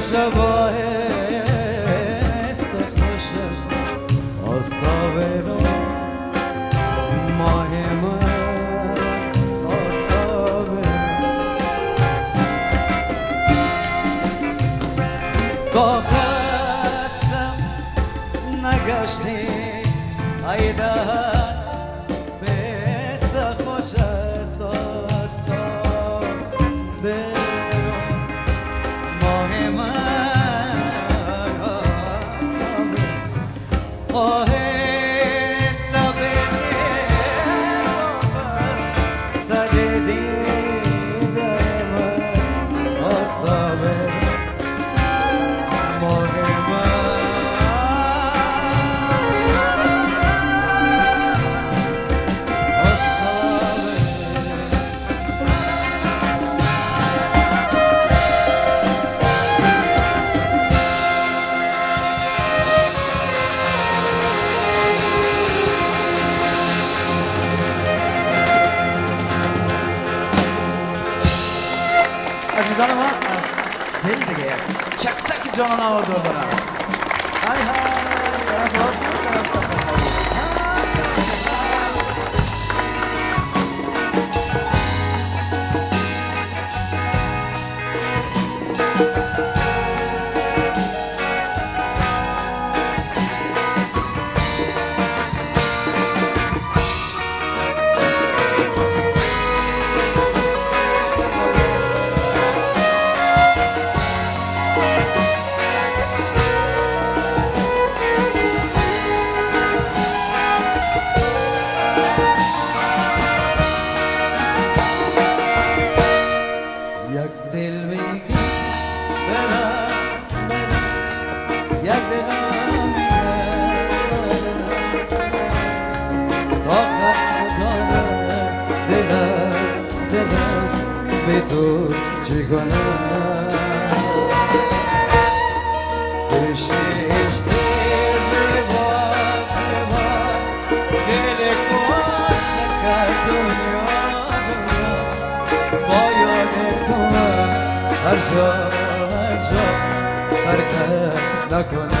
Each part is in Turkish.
که امشب است خوشش آستابه رو ماه من آستابه گاه خستم نگشتی ای Tanımaz. Deli de gel. Çakçak ki canına oldu bana. gonna Wish is devrevat devat Hele koç akar dünyada Bayan etme harca harca Hareket nakona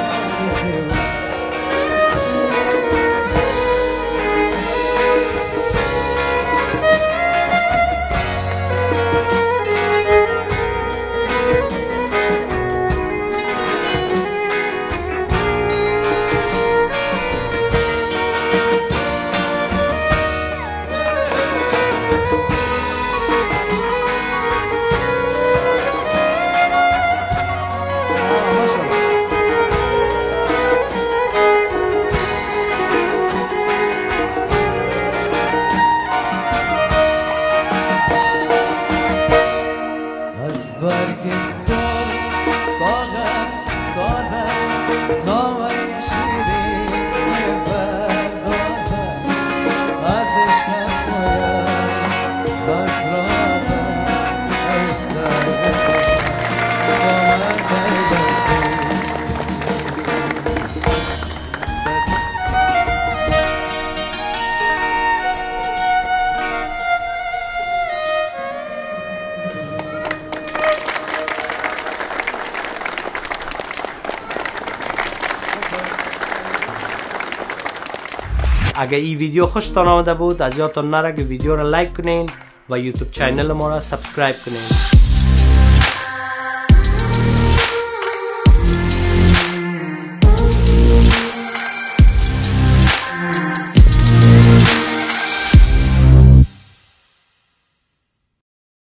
Agora اگر این ویدیو خوشتان آمده بود از یادتان نره که ویدیو را لایک کنین و یوتیوب چینل ما را سابسکرایب کنین.